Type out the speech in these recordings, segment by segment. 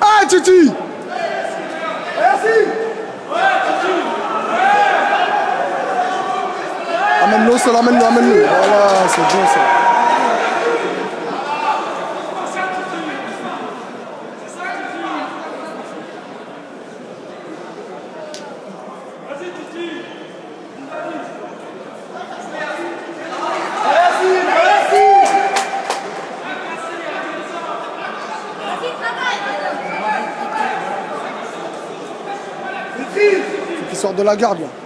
Ah, Titi Amène-le, seul, amène-le, amène-le. Voilà, c'est bon ça. Sorte de la garde.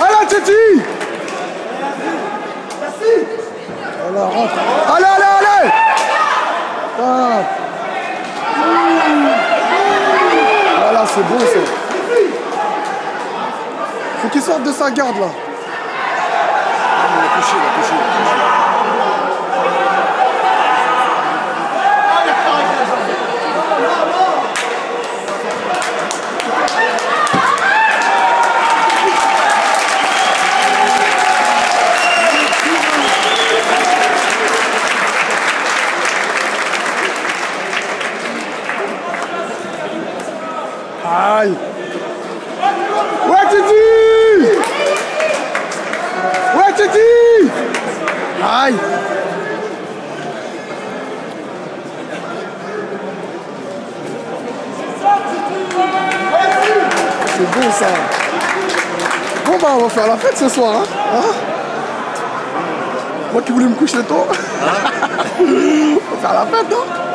Allez, Titi. Allez, allez, allez Ah. Voilà, c'est bon. Faut qu'il sorte de sa garde là. Il a touché, il a touché. Aïe. Ouais Titi. Ouais Titi. Aïe. C'est bon ça. Bon bah on va faire la fête ce soir hein, Hein? Moi qui voulais me coucher tôt. On va faire la fête hein